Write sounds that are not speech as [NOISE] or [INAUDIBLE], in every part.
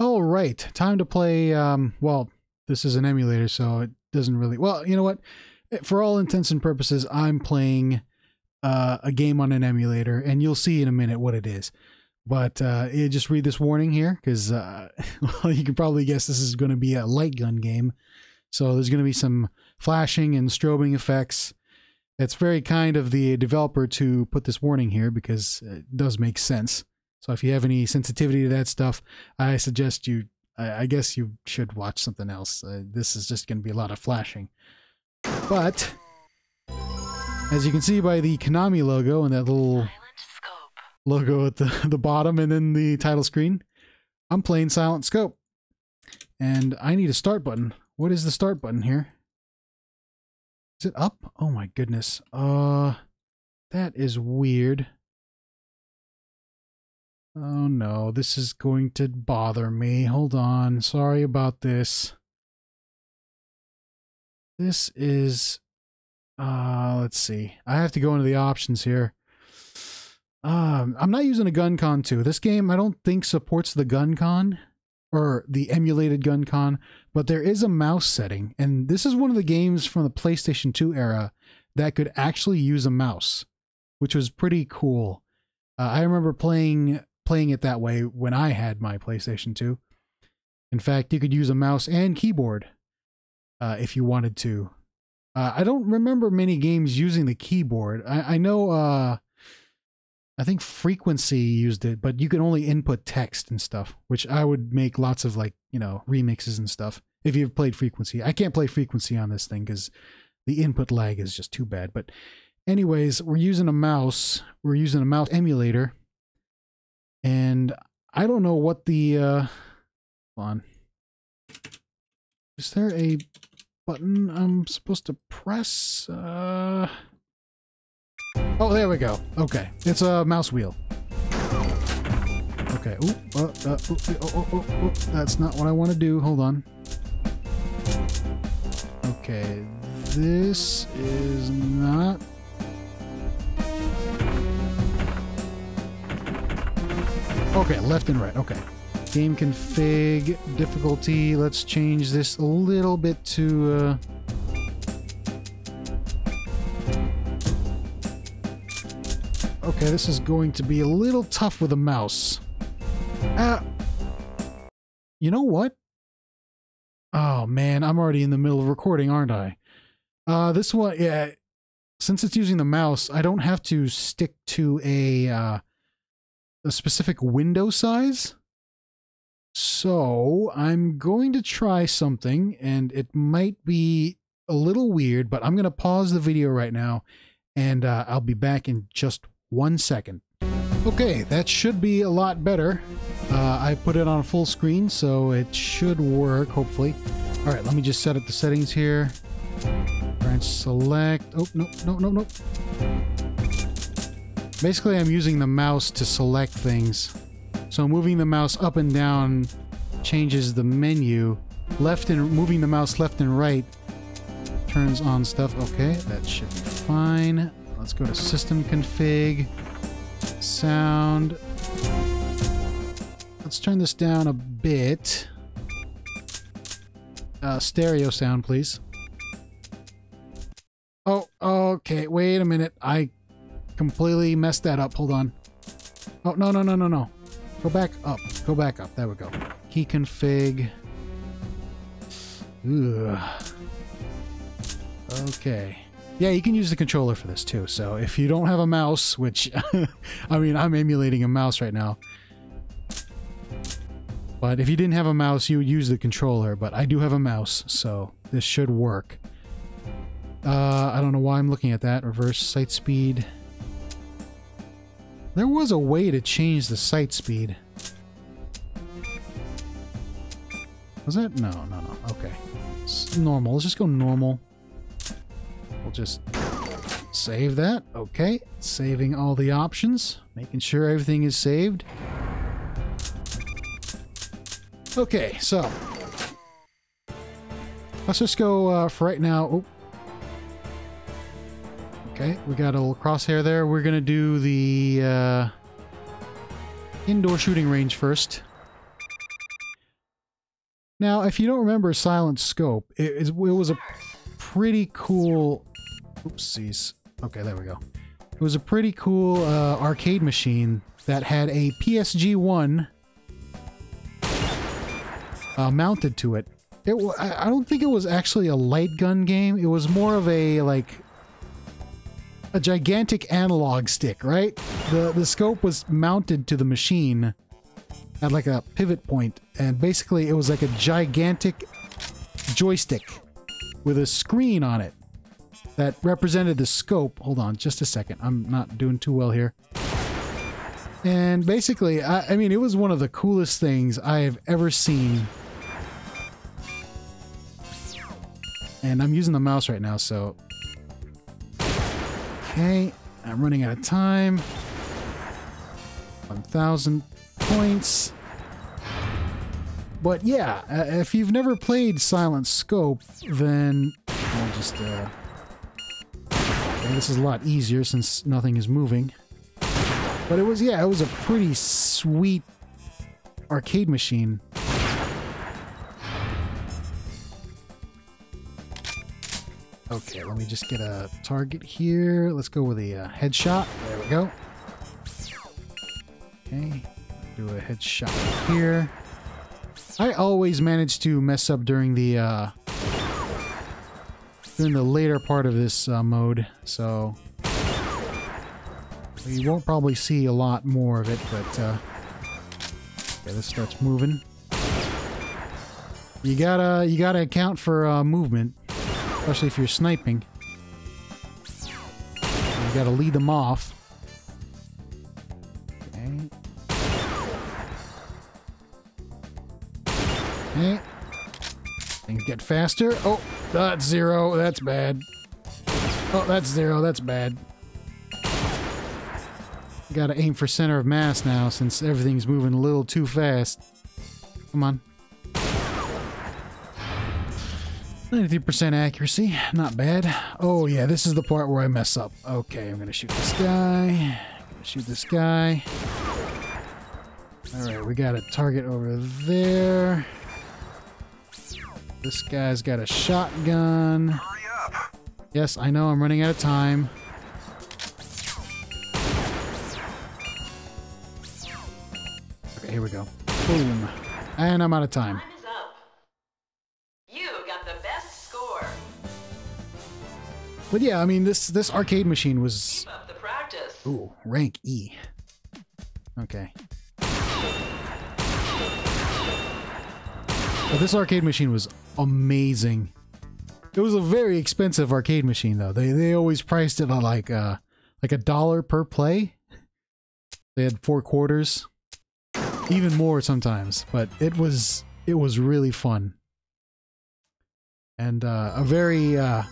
All right, time to play. Um, well, this is an emulator, so it doesn't really. Well, you know what? For all intents and purposes, I'm playing uh, a game on an emulator, and you'll see in a minute what it is. But uh, just read this warning here, because uh, [LAUGHS] well, you can probably guess this is going to be a light gun game. So there's going to be some flashing and strobing effects. It's very kind of the developer to put this warning here because it does make sense. So if you have any sensitivity to that stuff, I suggest you. I, I guess you should watch something else. Uh, this is just going to be a lot of flashing. But as you can see by the Konami logo and that little logo at the [LAUGHS] the bottom, and then the title screen, I'm playing Silent Scope, and I need a start button. What is the start button here? Is it up? Oh my goodness. Uh, that is weird. Oh no, this is going to bother me. Hold on. Sorry about this. This is, uh, let's see. I have to go into the options here. Um, I'm not using a GunCon 2. This game, I don't think supports the GunCon or the emulated GunCon, but there is a mouse setting, and this is one of the games from the PlayStation 2 era that could actually use a mouse, which was pretty cool. Uh, I remember playing playing it that way when I had my PlayStation 2. In fact, you could use a mouse and keyboard uh, if you wanted to. Uh, I don't remember many games using the keyboard. I, I know uh, I think Frequency used it, but you can only input text and stuff, which I would make lots of like, you know, remixes and stuff if you've played Frequency. I can't play Frequency on this thing because the input lag is just too bad. But, anyways, we're using a mouse. We're using a mouse emulator. And I don't know what the. Uh, on. Is there a button I'm supposed to press? Uh. Oh, there we go. Okay. It's a mouse wheel. Okay. Ooh, uh, uh, ooh, oh, oh, oh, oh, That's not what I want to do. Hold on. Okay. This is not... Okay, left and right. Okay. Game config, difficulty. Let's change this a little bit to... Uh, Okay, this is going to be a little tough with a mouse. Ah. You know what? Oh man, I'm already in the middle of recording, aren't I? Uh, this one, yeah. Since it's using the mouse, I don't have to stick to a uh, a specific window size. So I'm going to try something, and it might be a little weird, but I'm going to pause the video right now, and uh, I'll be back in just one second. Okay, that should be a lot better. Uh, I put it on full screen, so it should work, hopefully. All right, let me just set up the settings here. Branch select. Oh, no, no, no, no. Basically, I'm using the mouse to select things. So moving the mouse up and down changes the menu. Left and moving the mouse left and right turns on stuff. Okay, that should be fine. Let's go to system config, sound. Let's turn this down a bit. Uh, stereo sound, please. Oh, okay. Wait a minute. I completely messed that up. Hold on. Oh, no, no, no, no, no. Go back up. Go back up. There we go. Key config. Ugh. Okay. Yeah, you can use the controller for this too. So if you don't have a mouse, which [LAUGHS] I mean, I'm emulating a mouse right now. But if you didn't have a mouse, you would use the controller. But I do have a mouse, so this should work. Uh, I don't know why I'm looking at that. Reverse sight speed. There was a way to change the sight speed. Was that? No, no, no. Okay. It's normal. Let's just go normal. We'll just save that. Okay, saving all the options, making sure everything is saved. Okay, so let's just go uh, for right now. Oh. Okay, we got a little crosshair there. We're gonna do the uh, indoor shooting range first. Now, if you don't remember Silent Scope, it, it was a pretty cool... Oopsies. Okay, there we go. It was a pretty cool uh, arcade machine that had a PSG-1 uh, mounted to it. It I don't think it was actually a light gun game. It was more of a like a gigantic analog stick, right? The the scope was mounted to the machine at like a pivot point, and basically it was like a gigantic joystick with a screen on it that represented the scope. Hold on just a second. I'm not doing too well here. And basically, I, I mean, it was one of the coolest things I have ever seen. And I'm using the mouse right now, so... Okay, I'm running out of time. 1,000 points. But yeah, uh, if you've never played Silent Scope, then I'll just, uh... Okay, this is a lot easier since nothing is moving. But it was, yeah, it was a pretty sweet arcade machine. Okay, let me just get a target here. Let's go with a uh, headshot. There we go. Okay, do a headshot here. I always manage to mess up during the uh, during the later part of this uh, mode, so you won't probably see a lot more of it. But uh, this starts moving. You gotta you gotta account for uh, movement, especially if you're sniping. You gotta lead them off. Okay. Things get faster. Oh, that's zero. That's bad. Oh, that's zero. That's bad. Gotta aim for center of mass now since everything's moving a little too fast. Come on. 93% accuracy. Not bad. Oh, yeah, this is the part where I mess up. Okay, I'm gonna shoot this guy. Shoot this guy. Alright, we got a target over there. This guy's got a shotgun. Yes, I know, I'm running out of time. Okay, here we go. Boom. And I'm out of time. But yeah, I mean this this arcade machine was Ooh, rank E. Okay. But this arcade machine was amazing. It was a very expensive arcade machine though. They they always priced it at like uh like a dollar per play. They had four quarters. Even more sometimes, but it was it was really fun. And uh, a very uh,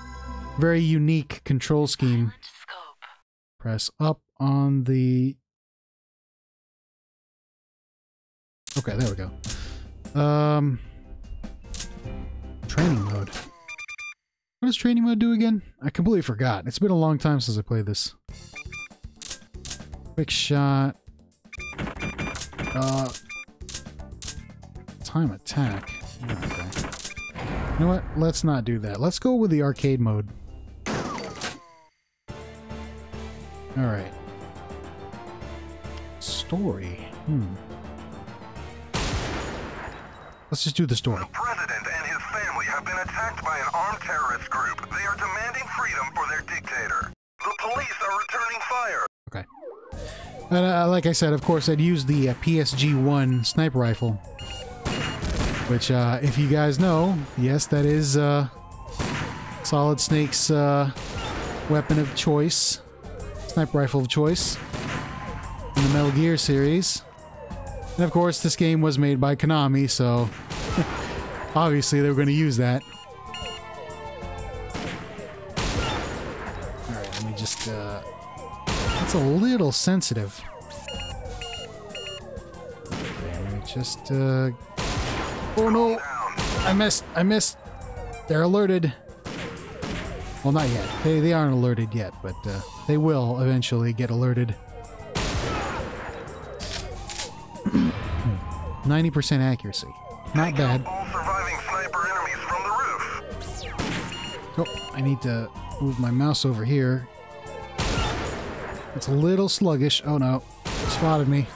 very unique control scheme. Press up on the Okay, there we go. Um Training mode. What does training mode do again? I completely forgot. It's been a long time since I played this. Quick shot. Uh, time attack. Okay. You know what? Let's not do that. Let's go with the arcade mode. Alright. Story. Hmm. Let's just do the story The president and his family have been attacked by an armed terrorist group. They are demanding freedom for their dictator. The police are returning fire. Okay. And uh, like I said, of course, I'd use the uh, PSG-1 sniper rifle. Which, uh, if you guys know, yes, that is uh, Solid Snake's uh, weapon of choice. Sniper rifle of choice. In the Metal Gear series. And of course, this game was made by Konami, so [LAUGHS] Obviously, they were going to use that. Alright, let me just, uh... That's a little sensitive. Let me just, uh... Oh no! I missed! I missed! They're alerted! Well, not yet. They, they aren't alerted yet, but uh, they will eventually get alerted. [CLEARS THROAT] 90% accuracy. Not bad. Oh, I need to move my mouse over here. It's a little sluggish. Oh no, spotted me.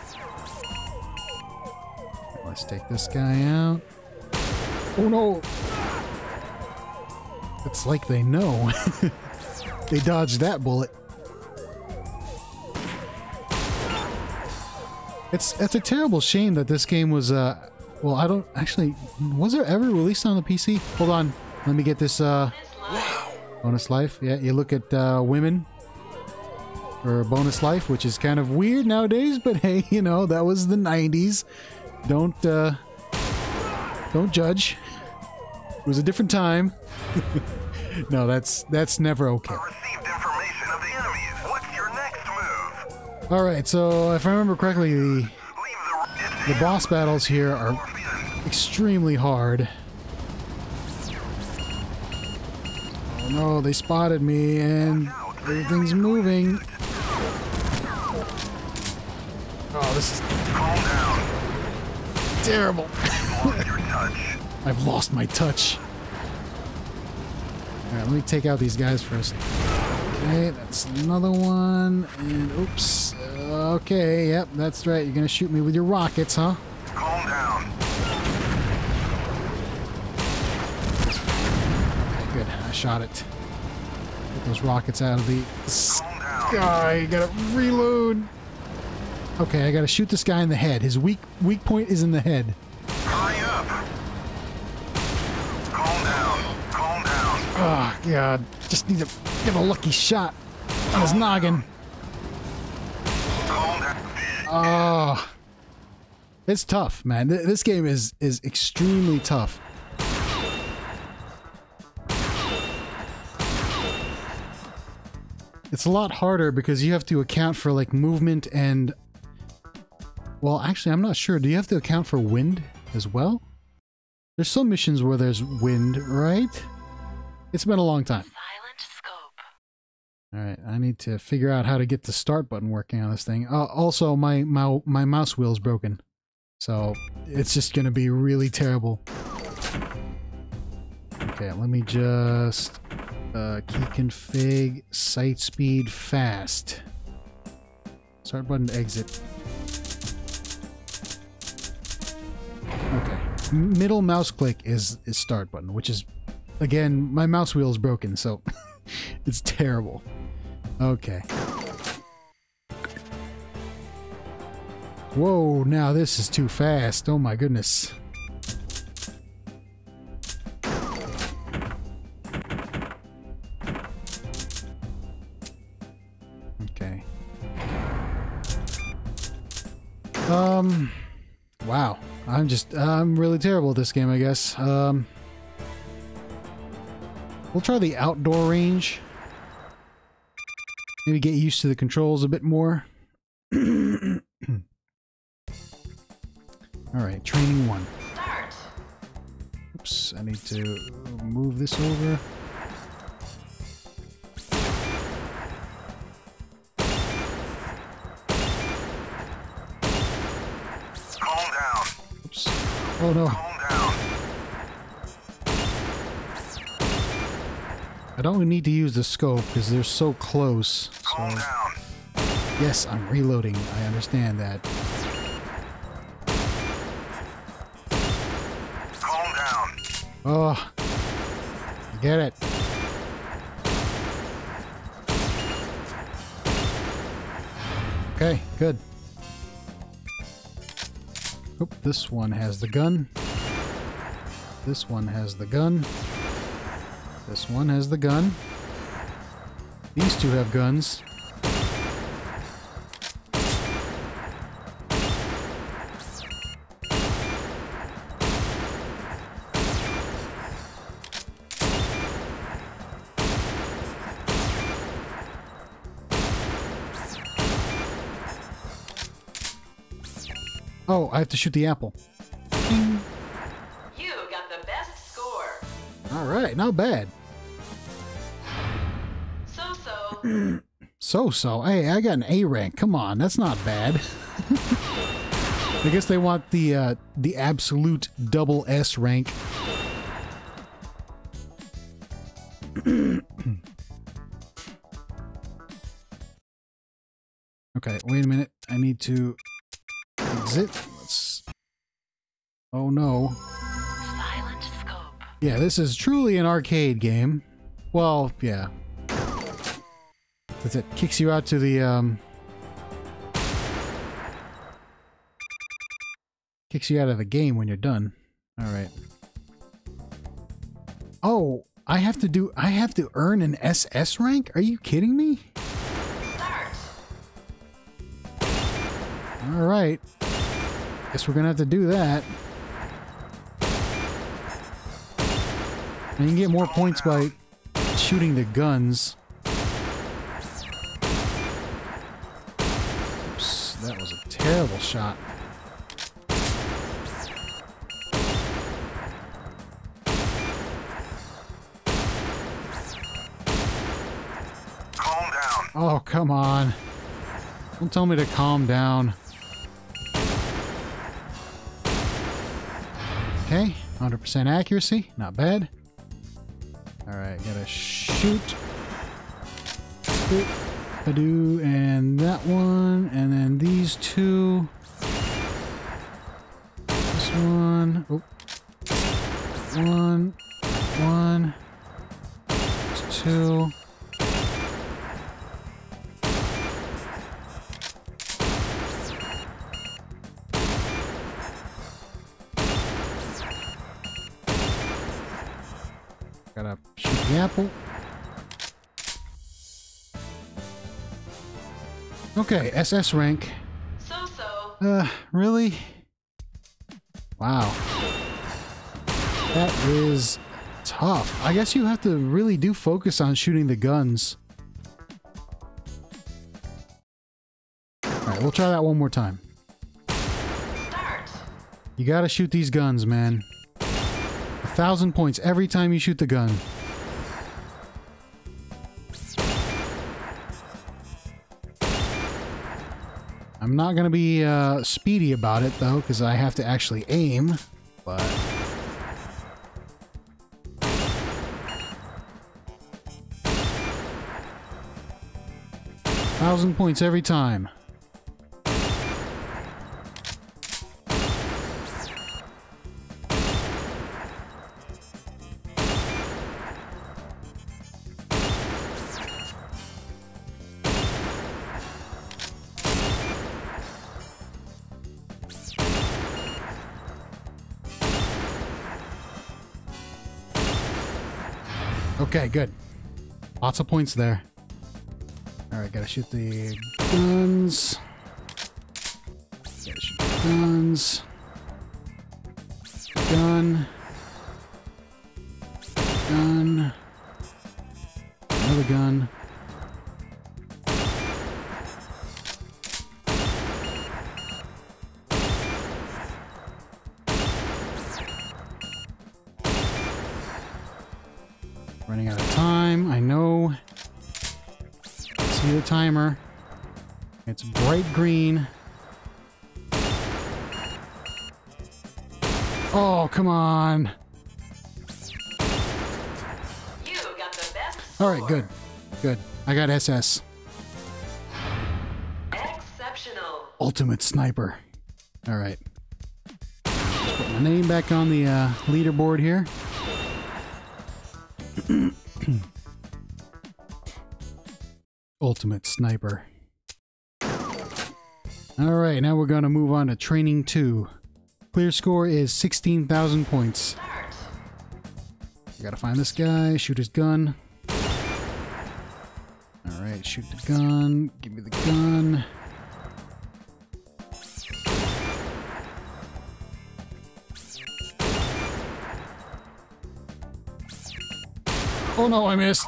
Let's take this guy out. Oh no, it's like they know. [LAUGHS] they dodged that bullet. It's it's a terrible shame that this game was uh well I don't actually was it ever released on the PC? Hold on. Let me get this uh bonus life. Yeah, you look at uh women for bonus life, which is kind of weird nowadays, but hey, [LAUGHS] you know, that was the 90s. Don't uh don't judge. It was a different time. [LAUGHS] no, that's that's never okay. Received information of the enemies. What's your next move? All right, so if I remember correctly, the the... Boss battles here are extremely hard. Oh no, they spotted me and everything's moving. Oh, this is terrible. Lost your touch. [LAUGHS] I've lost my touch. Alright, let me take out these guys first. Okay, that's another one. And oops. Okay, yep, that's right. You're gonna shoot me with your rockets, huh? Calm down. Okay, good. I shot it. Get those rockets out of the down. You gotta reload. Okay, I gotta shoot this guy in the head. His weak weak point is in the head. Oh god. Just need to get a lucky shot on his noggin. Oh. It's tough, man. This game is is extremely tough. It's a lot harder because you have to account for like movement and well, actually, I'm not sure. Do you have to account for wind as well? There's some missions where there's wind, right? It's been a long time. All right, I need to figure out how to get the start button working on this thing. Uh, also, my, my my mouse wheel's broken, so it's just gonna be really terrible. Okay, let me just uh, key config sight speed fast. Start button to exit. Okay, middle mouse click is is start button, which is again my mouse wheel is broken, so [LAUGHS] it's terrible. Okay. Whoa, now this is too fast. Oh my goodness. Okay. Um wow. I'm just I'm really terrible at this game, I guess. Um We'll try the outdoor range. Maybe get used to the controls a bit more. [CLEARS THROAT] All right, training one. Oops, I need to move this over. Calm down. Oops. Oh no, I don't need to use the scope because they're so close. Calm So, down. yes, I'm reloading. I understand that. Calm down. Oh, I get it. Okay, good. Oop, this one has the gun. This one has the gun. This one has the gun. These two have guns. Oh, I have to shoot the apple. You got the best score. All right, not bad. So. So. Hey, I got an A rank. Come on, that's not bad. [LAUGHS] I guess they want the uh, the absolute double S rank. [CLEARS THROAT] okay, wait a minute. I need to exit. Let's. Oh no. Silent scope. Yeah, this is truly an arcade game. Well, yeah. It. Kicks you out to the um Kicks you out of the game when you're done. Alright. Oh, I have to do I have to earn an SS rank? Are you kidding me? Alright. Guess we're gonna have to do that. And you can get more points by shooting the guns. Oops, that was a terrible shot. Calm down. Oh, come on. Don't tell me to calm down. Okay, 100% accuracy. Not bad. Alright, gotta shoot. Boop, Badoo, and that one, and then these two. This one. Oh. One. One. Two. Gotta shoot the apple. Okay, SS rank. So-so. Uh, really? Wow. That is tough. I guess you have to really do focus on shooting the guns. Alright, we'll try that one more time. Start. You gotta shoot these guns, man. A thousand points every time you shoot the gun. I'm not gonna be uh, speedy about it though, because I have to actually aim. But thousand points every time. Okay, good. Lots of points there. Alright, gotta shoot the guns. Gotta shoot the guns. Gun. Gun. Another gun. Timer. It's bright green. Oh, come on. You got the best All right, good. Good. I got SS. Exceptional. Ultimate Sniper. All right. Put my name back on the uh, leaderboard here. [CLEARS THROAT] Ultimate Sniper. All right, now we're going to move on to Training 2. Clear score is 16,000 points. I gotta find this guy, shoot his gun. Alright, shoot the gun. Give me the gun. Oh no, I missed.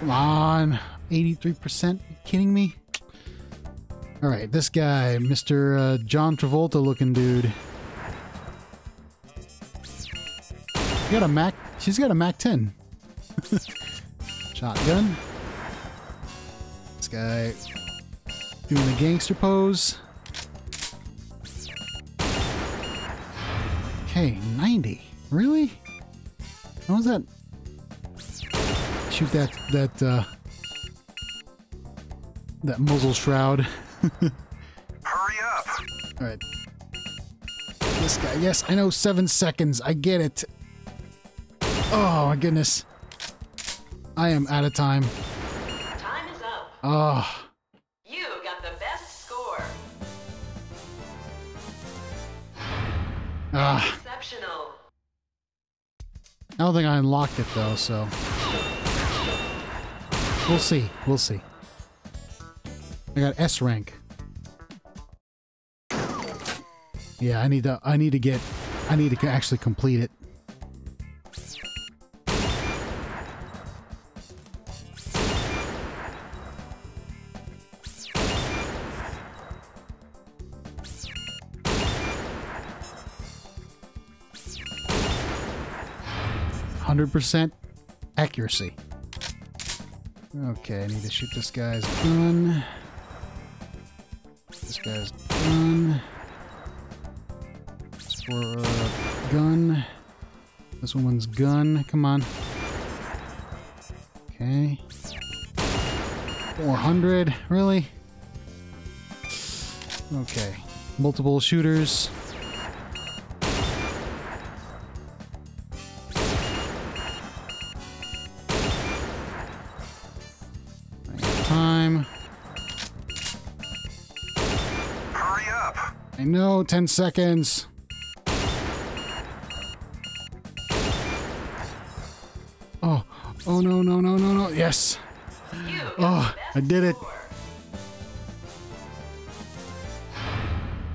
Come on. 83%? You kidding me? Alright, this guy, Mr. Uh, John Travolta looking dude. He got a Mac. She's got a Mac 10. [LAUGHS] Shotgun. This guy doing the gangster pose. Okay, 90. Really? How was that? Shoot that that uh, that muzzle shroud. [LAUGHS] Hurry up. All right. This guy. Yes, I know. Seven seconds. I get it. Oh my goodness. I am out of time. Time is up. Oh. You got the best score. Ah. Exceptional. I don't think I unlocked it though, so we'll see. We'll see. I got S rank. Yeah, I need to. I need to get. I need to actually complete it. Hundred percent accuracy. Okay, I need to shoot this guy's gun. This guy's gun. For uh, gun. This one's gun. Come on. Okay. 400. Really? Okay. Multiple shooters. I 10 seconds. Oh, oh no, no, no, no, no. Yes. Oh, I did it.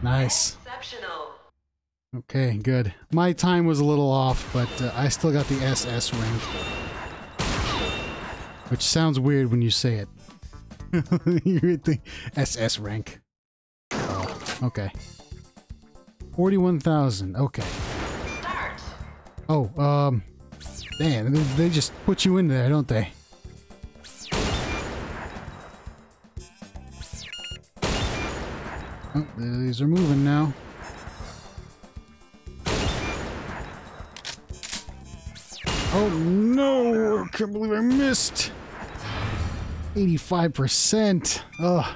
Nice. Okay, good. My time was a little off, but uh, I still got the SS rank. Which sounds weird when you say it. [LAUGHS] you would think SS rank. Oh, okay. 41,000. Okay. Start. Oh, um, man, they, they just put you in there, don't they? Oh, these are moving now. Oh no! I can't believe I missed. 85%. Ugh.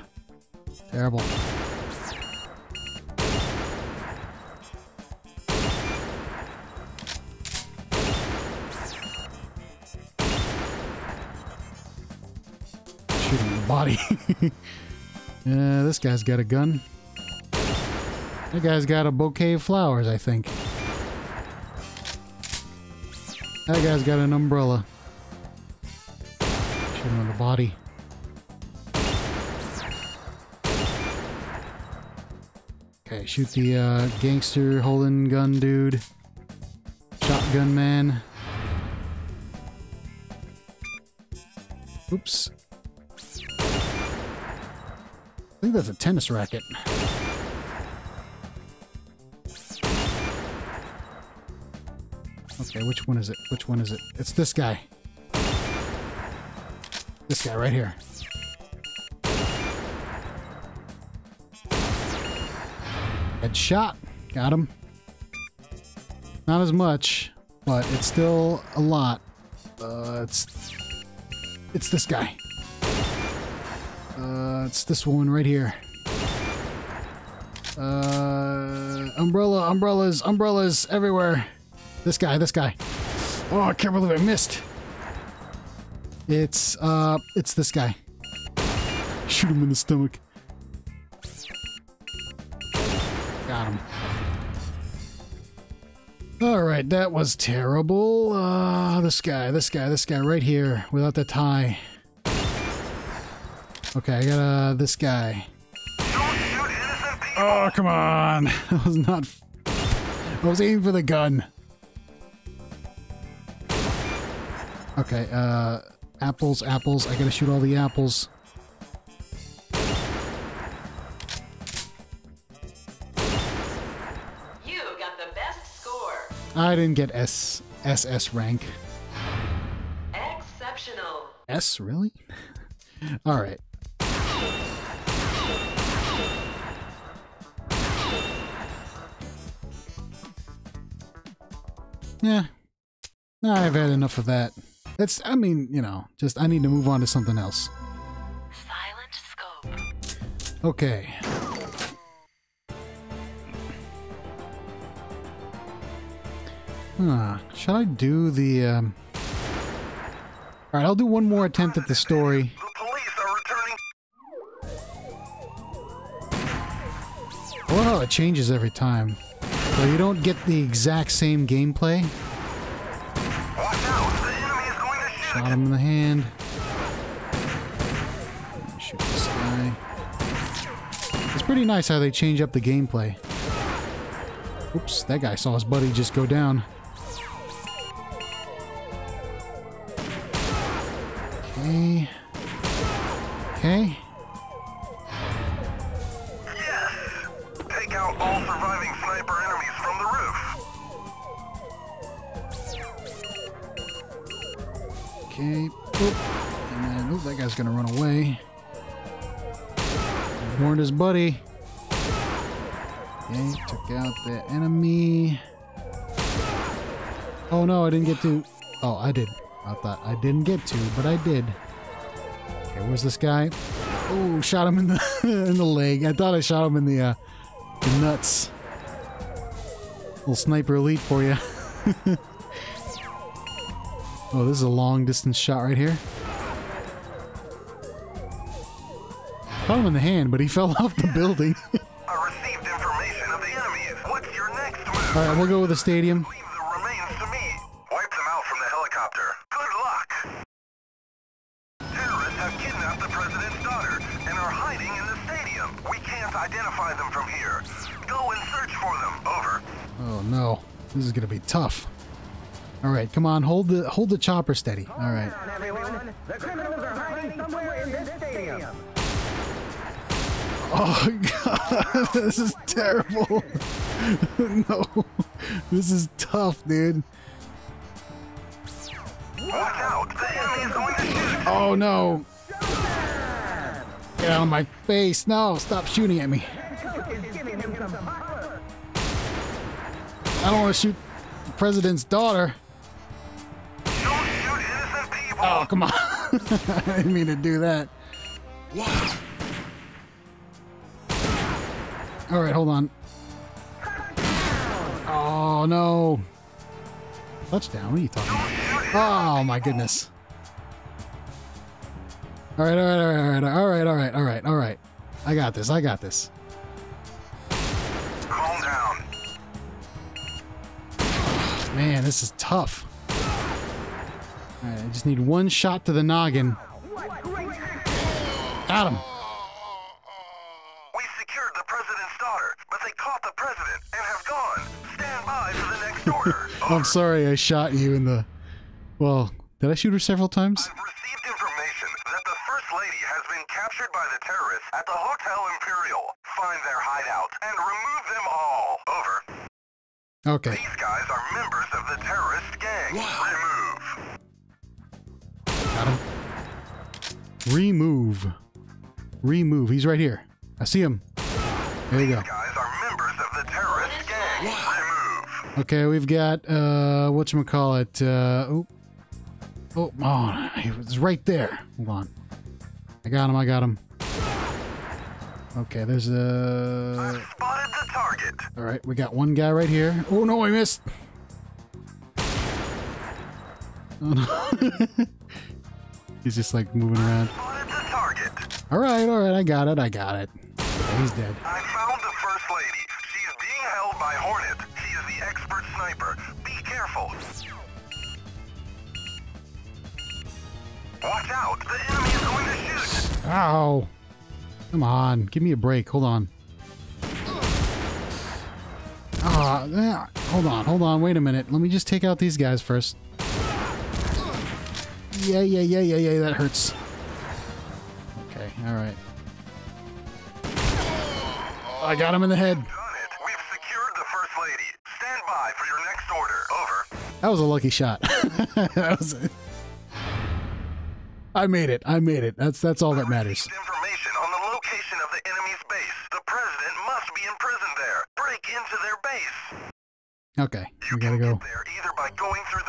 Terrible. Body. [LAUGHS] this guy's got a gun. That guy's got a bouquet of flowers, I think. That guy's got an umbrella. Shoot him in the body. Okay, shoot the uh, gangster holding gun dude. Shotgun man. Oops. Think that's a tennis racket. Okay, which one is it? Which one is it? It's this guy. This guy right here. Headshot. Got him. Not as much, but it's still a lot. Uh, it's it's this guy. Uh, it's this one right here. Uh, umbrella, umbrellas, umbrellas everywhere. This guy, this guy. Oh, I can't believe I missed. It's, uh, it's this guy. Shoot him in the stomach. Got him. Alright, that was terrible. Uh, this guy, this guy, this guy right here without the tie. Okay, I got, uh, this guy. Don't shoot innocent people. Oh, come on. [LAUGHS] That was not. I was aiming for the gun. Okay, uh, apples, apples. I gotta shoot all the apples. You got the best score. I didn't get S SS rank. Exceptional. S, really? [LAUGHS] all right. Yeah. I've had enough of that. That's, I mean, you know, just I need to move on to something else. Silent scope. Okay. Huh. Should I do the, um... Alright, I'll do one more attempt at the story. The police are returning. I love how it changes every time. So you don't get the exact same gameplay. Shot him in the hand. Shoot this guy. It's pretty nice how they change up the gameplay. Oops, that guy saw his buddy just go down. I didn't get to, but I did. Okay, where's this guy? Oh, shot him in the [LAUGHS] in the leg. I thought I shot him in the uh, the nuts. Little sniper elite for you. [LAUGHS] Oh, this is a long distance shot right here. Caught him in the hand, but he [LAUGHS] fell off the building. I received information of the enemies. What's your next move? Alright, we'll go with the stadium. This is gonna be tough. Alright, come on, hold the hold the chopper steady. Alright. on, everyone. The criminals are hiding somewhere in this stadium. Oh [LAUGHS] god, this is terrible. [LAUGHS] no. This is tough, dude. Watch out. The enemy is going to shoot. Oh no. Get out of my face. No, stop shooting at me. Coach is giving him some power. I don't want to shoot president's daughter. Oh, come on. [LAUGHS] I didn't mean to do that. All right, hold on. Oh, no. Touchdown? What are you talking about? Oh, my goodness. All right, all right, all right, all right, all right, all right, all right. I got this. I got this. Man, this is tough. Right, I just need one shot to the noggin. Got him. We secured the president's daughter, but they caught the president and have gone. Stand by for the next [LAUGHS] order. I'm sorry I shot you in the. Well, did I shoot her several times? I've received information that the First Lady has been captured by the terrorists at the Hotel Imperial. Find their hideout and remove them all. Over. Okay. Terrorist gang. Remove. Got him. Remove. Remove. He's right here. I see him. There you go. Guys are members of the terrorist gang. Okay, we've got uh whatchamacallit, uh oh. Oh, oh, he was right there. Hold on. I got him, I got him. Okay, there's a I've spotted the target. Alright, we got one guy right here. Oh no, I missed. [LAUGHS] He's just like moving around. The target. Alright, alright, I got it, I got it. He's dead. I found the First Lady. She's being held by Hornet. She is the expert sniper. Be careful. Watch out. The enemy is going to shoot. Ow! Come on, give me a break. Hold on. Ah, yeah. hold on, hold on. Wait a minute. Let me just take out these guys first. Yeah, yeah, yeah, yeah, yeah. That hurts. Okay, all right. I got him in the head. We've secured the First Lady. Stand by for your next order. Over. That was a lucky shot. [LAUGHS] that was. I made it. I made it. That's that's all that matters. Information on the location of the enemy's base. The president must be imprisoned there. Break into their base. Okay, You we gotta go. there either by going through the woods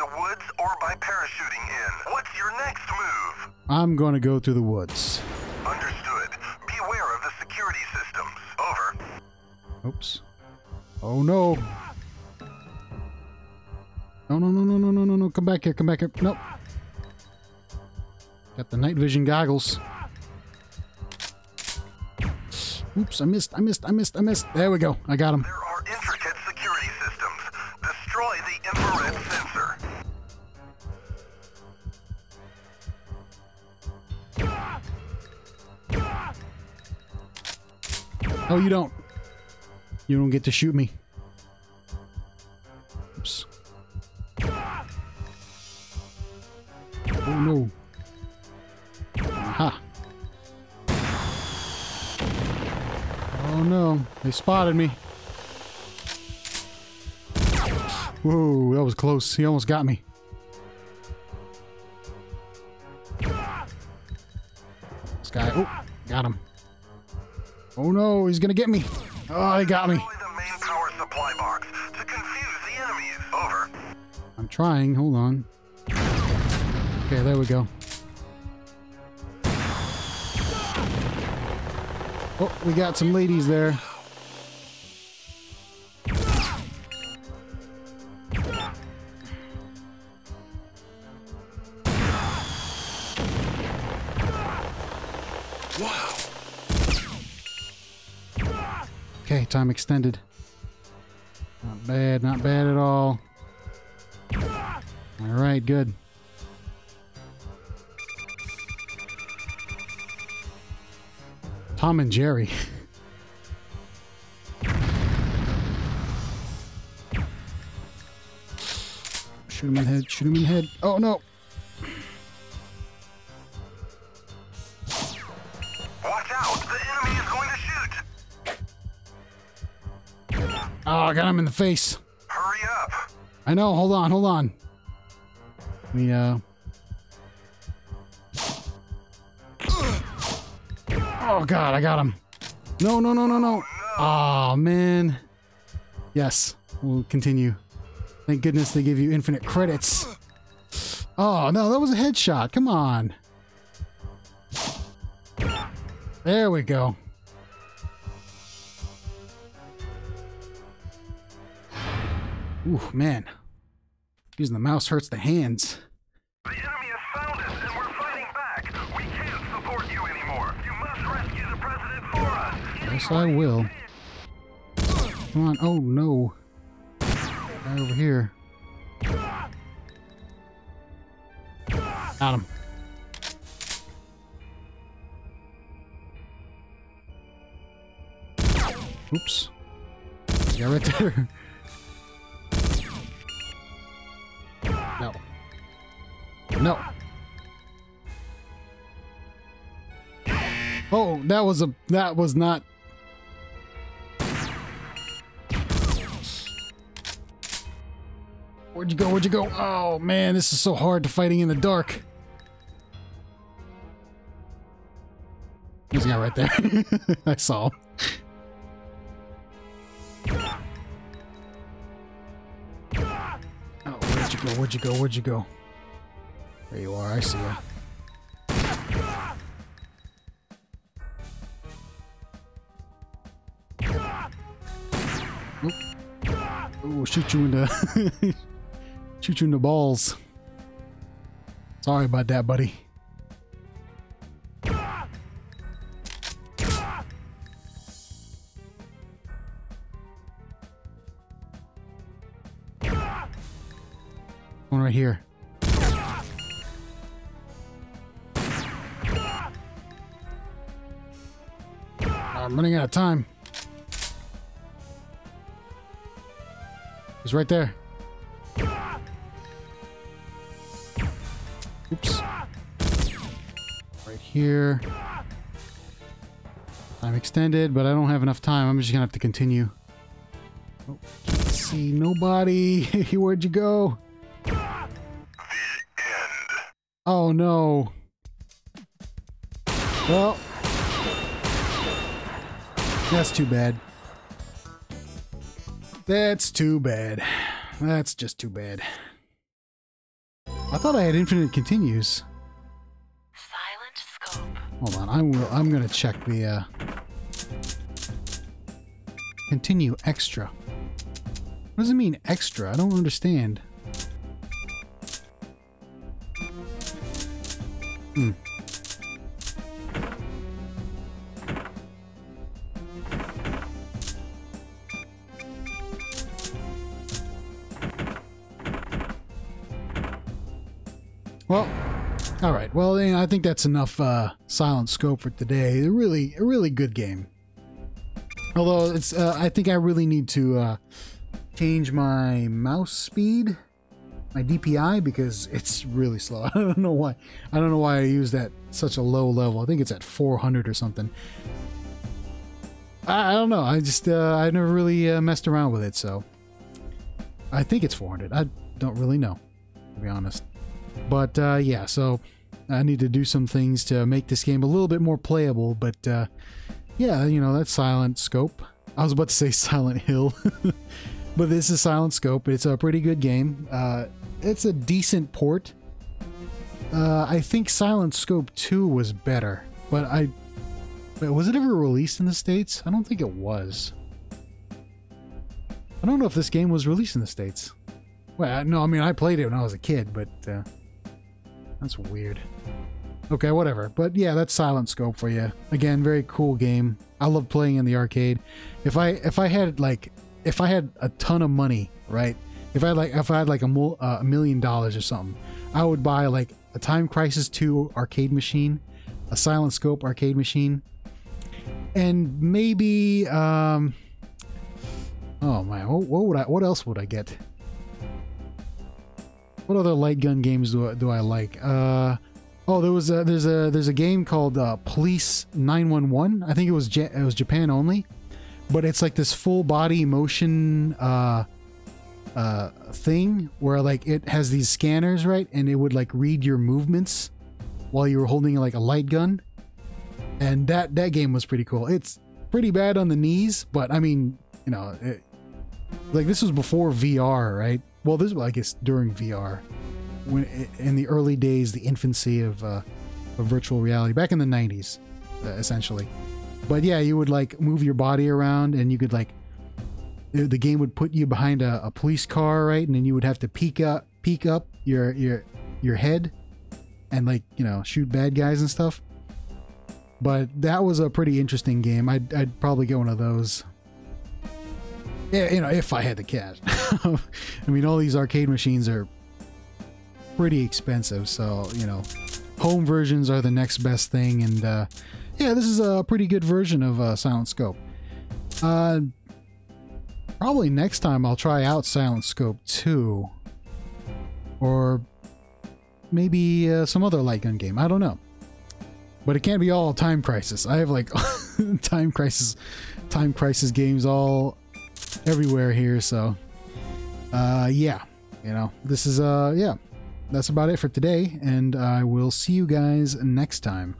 or by parachuting in. What's your next move? I'm gonna go through the woods. Understood. Beware of the security systems. Over. Oops. Oh no. No, no, no, no, no, no, no, no. Come back here. Come back here. Nope. Got the night vision goggles. Oops, I missed, I missed, I missed, I missed. There we go. I got him. You don't. You don't get to shoot me. Oops. Oh no. Aha. Oh no, they spotted me. Whoa, that was close. He almost got me. This guy, oh. Oh no, he's gonna get me. Oh, he got me. The main power supply box to confuse the enemies. Over. I'm trying. Hold on. Okay, there we go. Oh, we got some ladies there. Extended. Not bad, not bad at all. All right, good. Tom and Jerry. [LAUGHS] Shoot him in the head, shoot him in the head. Oh no! Him in the face. Hurry up. I know, hold on, hold on. We, uh... Oh god, I got him. No, no, no, no, no. Oh man. Yes, we'll continue. Thank goodness they give you infinite credits. Oh no, that was a headshot. Come on. There we go. Ooh, man. Using the mouse hurts the hands. The enemy has found us and we're fighting back. We can't support you anymore. You must rescue the president for us. Yes, I will. Come on. Oh, no. Guy over here. Got him. Oops. Yeah, right there. [LAUGHS] No. No. Oh, that was a that was not Where'd you go? Where'd you go? Oh man, this is so hard to fighting in the dark. There's a guy right there. [LAUGHS] I saw him. Go? Where'd you go? Where'd you go? There you are. I see you. Ooh, shoot you in the [LAUGHS] shoot you in the balls. Sorry about that, buddy. One right here. I'm running out of time. He's right there. Oops. Right here. Time extended, but I don't have enough time. I'm just gonna have to continue. Oh, see nobody. [LAUGHS] Where'd you go? Oh no. Well, that's too bad. That's too bad. that's just too bad. I thought I had infinite continues. Silent scope. Hold on, I will. I'm gonna check the uh, continue extra. What does it mean extra? I don't understand. Hmm. Well, all right. Well, I think that's enough uh, Silent Scope for today. A really, a really good game. Although it's, uh, I think I really need to uh, change my mouse speed, my DPI, because it's really slow. [LAUGHS] I don't know why. I don't know why I use that such a low level. I think it's at 400 or something. I, I don't know. I just, uh, I never really uh, messed around with it, so I think it's 400. I don't really know, to be honest. But uh, yeah, so I need to do some things to make this game a little bit more playable. But uh, yeah, you know, that's Silent Scope. I was about to say [LAUGHS] Silent Hill, [LAUGHS] but this is Silent Scope. It's a pretty good game. Uh, it's a decent port. Uh, I think Silent Scope 2 was better, but I. Wait, was it ever released in the States? I don't think it was. I don't know if this game was released in the States. Well, no, I mean, I played it when I was a kid, but uh, that's weird. Okay, whatever. But yeah, that's Silent Scope for you. Again, very cool game. I love playing in the arcade. If I if I had like if I had a ton of money, right? If I had like if I had like a, mul- uh, a million dollars or something, I would buy like a Time Crisis 2 arcade machine, a Silent Scope arcade machine, and maybe um oh man, what, what would I what else would I get? What other light gun games do I, do I like? Uh, oh, there was a, there's a there's a game called uh, Police 911. I think it was it was Japan only, but it's like this full body motion uh, uh, thing where like it has these scanners, right, and it would like read your movements while you were holding like a light gun, and that that game was pretty cool. It's pretty bad on the knees, but I mean, you know, it, like this was before VR, right? Well, this was, I guess, during VR, when in the early days, the infancy of, uh, of virtual reality, back in the '90s, uh, essentially. But yeah, you would like move your body around, and you could like the game would put you behind a, a police car, right? And then you would have to peek up, peek up your your your head, and like you know shoot bad guys and stuff. But that was a pretty interesting game. I'd I'd probably get one of those. Yeah, you know, if I had the cash. [LAUGHS] I mean, all these arcade machines are pretty expensive, so you know, home versions are the next best thing. And uh, yeah, this is a pretty good version of uh, Silent Scope. Uh, probably next time I'll try out Silent Scope 2, or maybe uh, some other light gun game. I don't know. But it can't be all Time Crisis. I have like [LAUGHS] Time Crisis, Time Crisis games all everywhere here. So, uh, yeah, you know, this is uh, yeah, that's about it for today, and I will see you guys next time.